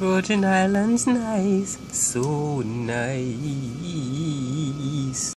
Virgin Islands nice, so nice.